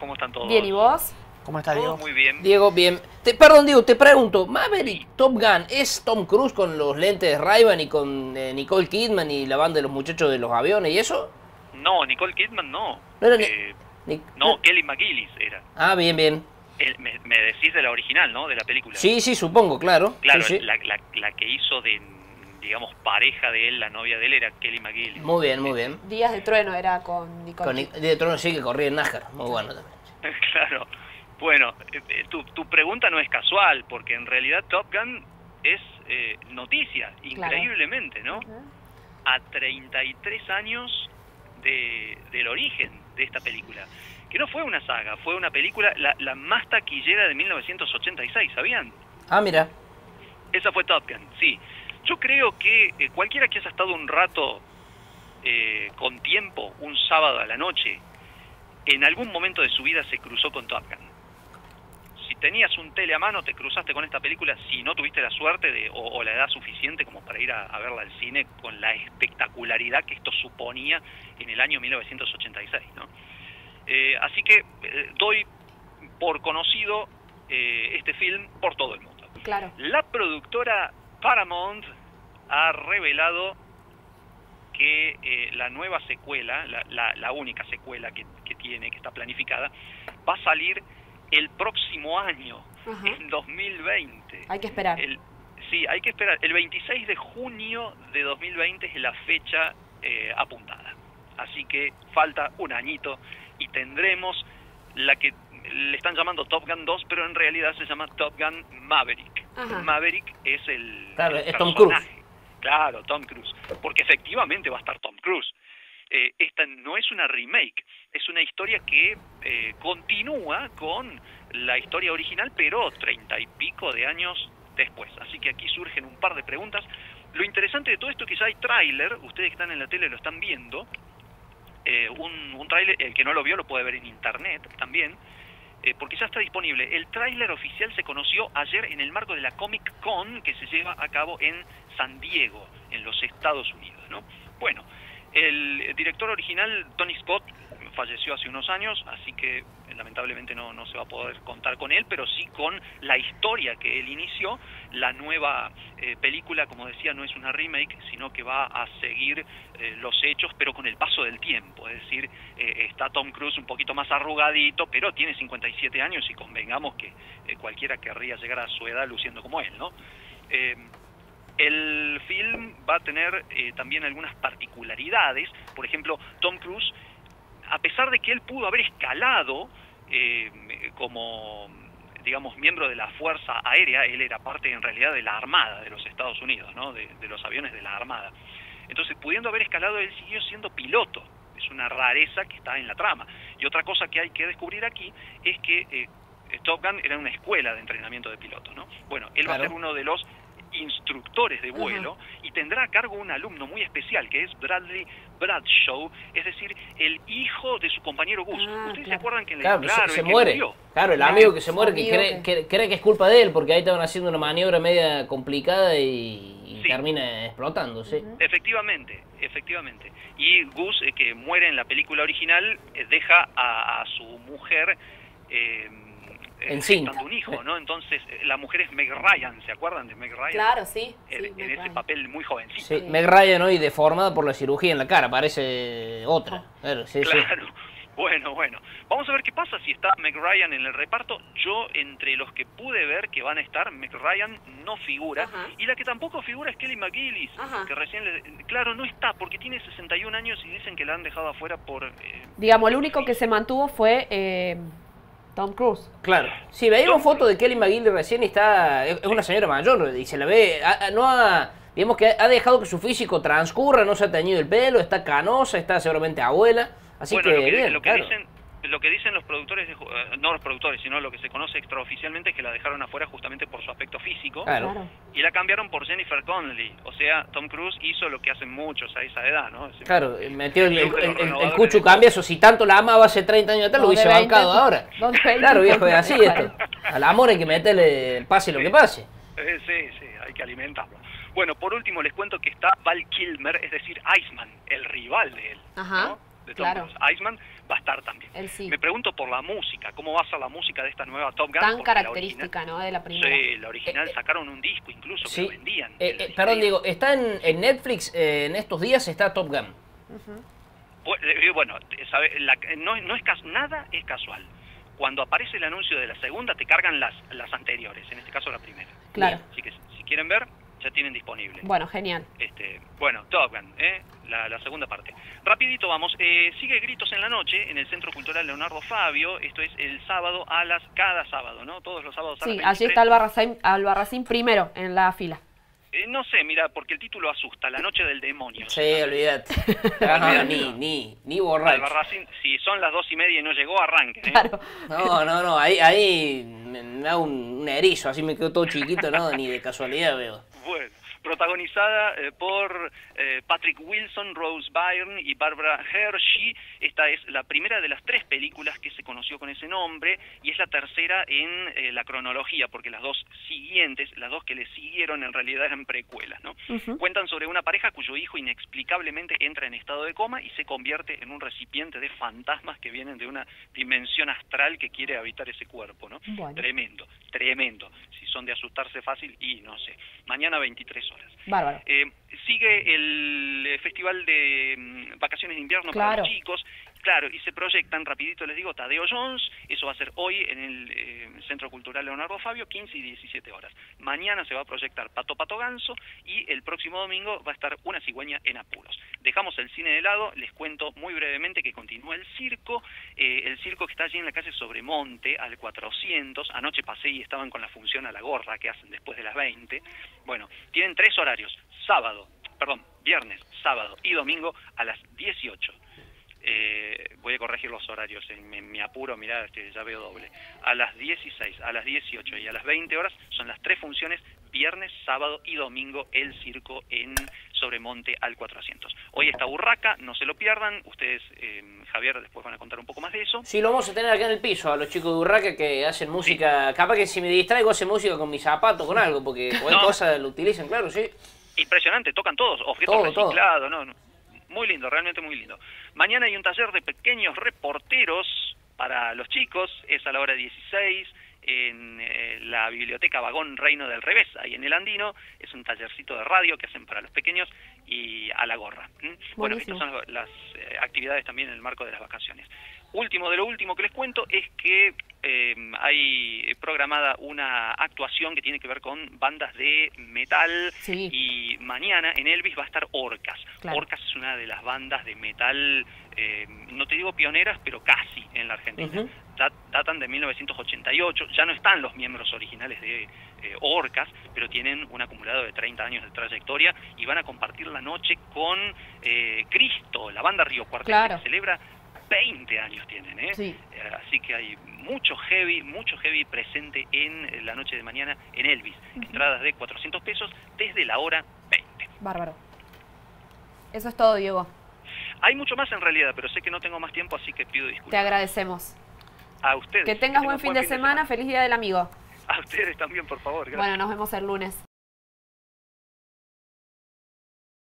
¿Cómo están todos? Bien, ¿y vos? ¿Cómo está Diego? muy bien. Diego, bien. Te- perdón, Diego, te pregunto, Maverick Top Gun es Tom Cruise con los lentes de Ray-Ban y con eh, Nicole Kidman y la banda de los muchachos de los aviones y eso? No, Nicole Kidman no. No era ni- Eh, no, Kelly McGillis era. Ah, bien, bien. El- me, me decís de la original, ¿no? De la película. Sí, sí, supongo, claro. Claro, Sí, sí. La, la- la que hizo de, digamos, pareja de él, la novia de él, era Kelly McGillis. Muy bien, muy bien. Días de trueno era con Nicole. Con Ni- de Trono sí que corría en NASCAR. Muy bueno también. claro. Bueno, eh, eh, tu, tu pregunta no es casual, porque en realidad Top Gun es eh, noticia, Claro. increíblemente, ¿no? Ujú. a 33 años de, del origen de esta película. Que no fue una saga, fue una película, la, la más taquillera de 1986, ¿sabían? Ah, mira. Esa fue Top Gun, sí. Yo creo que eh, cualquiera que haya estado un rato eh, con tiempo, un sábado a la noche, en algún momento de su vida se cruzó con Top Gun. Si tenías un tele a mano, te cruzaste con esta película, si no tuviste la suerte de, o, o la edad suficiente como para ir a, a verla al cine con la espectacularidad que esto suponía en el año 1986. ¿no? Eh, así que doy por conocido este film por todo el mundo. Claro. La productora Paramount ha revelado que eh, la nueva secuela, la, la- la única secuela que, que tiene, que está planificada, va a salir el próximo año, Ajá. en 2020. Hay que esperar. El- sí, hay que esperar. El 26 de junio de 2020 es la fecha eh, apuntada. Así que falta un añito y tendremos la que le están llamando Top Gun 2, pero en realidad se llama Top Gun Maverick. Ajá. Maverick es el, Claro, el es Tom personaje. Claro, Tom Cruise. Porque efectivamente va a estar Tom Cruise. Eh, esta no es una remake, es una historia que eh, continúa con la historia original, pero treinta y pico de años después. Así que aquí surgen un par de preguntas. Lo interesante de todo esto es que ya hay tráiler, ustedes que están en la tele lo están viendo, eh, un, un tráiler, el que no lo vio lo puede ver en internet también, eh, porque ya está disponible. El tráiler oficial se conoció ayer en el marco de la Comic Con que se lleva a cabo en San Diego, en los Estados Unidos. ¿no? Bueno, el director original, Tony Scott, falleció hace unos años, así que eh, lamentablemente no, no se va a poder contar con él, pero sí con la historia que él inició. La nueva eh, película, como decía, no es una remake, sino que va a seguir eh, los hechos, pero con el paso del tiempo. Es decir, está Tom Cruise un poquito más arrugadito, pero tiene 57 años y convengamos que cualquiera querría llegar a su edad luciendo como él, ¿no? El film va a tener eh, también algunas particularidades. Por ejemplo, Tom Cruise, a pesar de que él pudo haber escalado eh, como, digamos, miembro de la Fuerza Aérea, él era parte en realidad de la Armada de los Estados Unidos, ¿no? de, de los aviones de la Armada. Entonces, pudiendo haber escalado, él siguió siendo piloto. Es una rareza que está en la trama. Y otra cosa que hay que descubrir aquí es que eh, Top Gun era una escuela de entrenamiento de pilotos, ¿no? Bueno, él va a ser uno de los instructores de vuelo y tendrá a cargo un alumno muy especial que es Bradley Bradshaw, es decir, el hijo de su compañero Gus. Ah, ¿Ustedes se claro. acuerdan que en la- Claro, se- se, el que muere. murió? Claro, el Claro, amigo que se muere que cree, que- que cree que es culpa de él porque ahí estaban haciendo una maniobra media complicada y, y Sí. termina explotando, sí. Efectivamente, efectivamente. Y Gus, eh, que muere en la película original, eh, deja a, a su mujer eh, eh, Encinta. Hijo, ¿no? Entonces, eh, la mujer es Meg Ryan, ¿se acuerdan de Meg Ryan? Claro, sí. En, sí, en me ese papel muy jovencito. Sí, Meg Ryan hoy deformada por la cirugía en la cara, parece otra. Claro, sí, sí. Claro. Bueno, bueno. Vamos a ver qué pasa si está Meg Ryan en el reparto. Yo, entre los que pude ver que van a estar, Meg Ryan no figura. Ajá. Y la que tampoco figura es Kelly McGillis, Ajá. que recién, le- claro, no está, porque tiene 61 años y dicen que la han dejado afuera por... eh, Digamos, el único que se mantuvo fue eh, Tom Cruise. Claro. Sí, veíamos fotos de Kelly McGillis recién y está. Es una señora mayor y se la ve. no ha. Digamos que ha dejado que su físico transcurra, no se ha teñido el pelo, está canosa, está seguramente abuela. Así bueno, que, lo que, bien, lo que claro. dicen... Lo que dicen los productores, de eh, no los productores, sino lo que se conoce extraoficialmente es que la dejaron afuera justamente por su aspecto físico Claro. Y la cambiaron por Jennifer Connelly. O sea, Tom Cruise hizo lo que hacen muchos a esa edad, ¿no? Claro, metió el, el, de- cambia eso. Si tanto la amaba hace 30 años atrás, lo hubiese 20, bancado ahora. dos de 20, Claro, viejo, es así esto. Al amor hay que meterle el pase lo que pase. Eh, sí, sí, hay que alimentarlo. Bueno, por último les cuento que está Val Kilmer, es decir, Iceman, el rival de él. Ajá, ¿no? De Tom claro. Cruise. Iceman va a estar también. Él sí. Me pregunto por la música, cómo va a ser la música de esta nueva Top Gun. Tan característica, ¿no? De la primera. Sí, la original sacaron un disco incluso que lo vendían. Eh, eh, perdón. Diego, está en, en Netflix eh, en estos días, está Top Gun. Eh, Bueno, sabe, la- no, no es cas- nada es casual. Cuando aparece el anuncio de la segunda, te cargan las, las anteriores, en este caso la primera. Claro. Así que si quieren ver, ya tienen disponible. Bueno, genial. Este, bueno, Top Gun, ¿eh? La, la segunda parte. Rapidito vamos, eh, sigue Gritos en la Noche en el Centro Cultural Leonardo Fabio, esto es el sábado a las, cada sábado, ¿no? Todos los sábados a las Sí, 23. allí está Albarracín, Albarracín primero en la fila. Eh, no sé, mira, porque el título asusta, La Noche del Demonio. Sí, olvídate. Ah, ni, ni, ni borracho. Albarracín, si son las dos y media y no llegó, arranquen. ¿eh? Claro. No, no, no, ahí, ahí me, me da un, un erizo, así me quedo todo chiquito, ¿no? Ni de casualidad veo. Bueno, protagonizada eh, por eh, Patrick Wilson, Rose Byrne y Barbara Hershey. Esta es la primera de las tres películas que se conoció con ese nombre y es la tercera en eh, la cronología, porque las dos siguientes, las dos que le siguieron en realidad eran precuelas, ¿no? Cuentan sobre una pareja cuyo hijo inexplicablemente entra en estado de coma y se convierte en un recipiente de fantasmas que vienen de una dimensión astral que quiere habitar ese cuerpo, ¿no? Bueno. Tremendo, tremendo. Si son de asustarse fácil, y no sé. Mañana 23 horas. Bárbaro. Eh, sigue el eh, festival de mm, vacaciones de invierno para los chicos. Claro, y se proyectan, rapidito les digo, Tadeo Jones, eso va a ser hoy en el eh, Centro Cultural Leonardo Fabio, 15 y 17 horas. Mañana se va a proyectar Pato Pato Ganso y el próximo domingo va a estar Una cigüeña en apuros. Dejamos el cine de lado, les cuento muy brevemente que continúa el circo, eh, el circo que está allí en la calle Sobremonte, al 400, anoche pasé y estaban con la función a la gorra que hacen después de las 20. Bueno, tienen tres horarios, sábado, perdón, viernes, sábado y domingo a las 18. Eh, voy a corregir los horarios en mi, mi apuro, mirá, este, ya veo doble. A las 16, a las 18 y a las 20 horas son las tres funciones, viernes, sábado y domingo, el circo en Sobremonte al 400. Hoy está Burraca, no se lo pierdan, ustedes, eh, Javier, después van a contar un poco más de eso. Sí, lo vamos a tener acá en el piso, a los chicos de Urraca que hacen música. Capaz que si me distraigo hacen música con mis zapatos, con algo, porque cualquier No. cosa lo utilizan, claro, sí. Impresionante, tocan todos, objetos Todo, todo. reciclados, no, no. Muy lindo, realmente muy lindo. Mañana hay un taller de pequeños reporteros para los chicos, es a la hora 16 en eh, la biblioteca Vagón Reino del Revés, ahí en el Andino, es un tallercito de radio que hacen para los pequeños y a la gorra. Bueno, estas son las eh, actividades también en el marco de las vacaciones. Último de lo último que les cuento es que eh, hay programada una actuación que tiene que ver con bandas de metal Sí. y mañana en Elvis va a estar Orcas. Claro. Orcas es una de las bandas de metal, eh, no te digo pioneras, pero casi en la Argentina. Ujú. Dat- Datan de 1988, ya no están los miembros originales de eh, Orcas, pero tienen un acumulado de 30 años de trayectoria y van a compartir la noche con eh, Cristo, la banda Río Cuartel, Claro. que celebra 20 años tienen, ¿eh? Sí. Eh, Así que hay mucho heavy, mucho heavy presente en la noche de mañana en Elvis. Entradas de 400 pesos desde la hora 20. Bárbaro. Eso es todo, Diego. Hay mucho más en realidad, pero sé que no tengo más tiempo, así que pido Te disculpas. agradecemos. A ustedes. Que tengas buen tengan fin de semana. Feliz Día del Amigo. A ustedes también, por favor. Gracias. Bueno, nos vemos el lunes.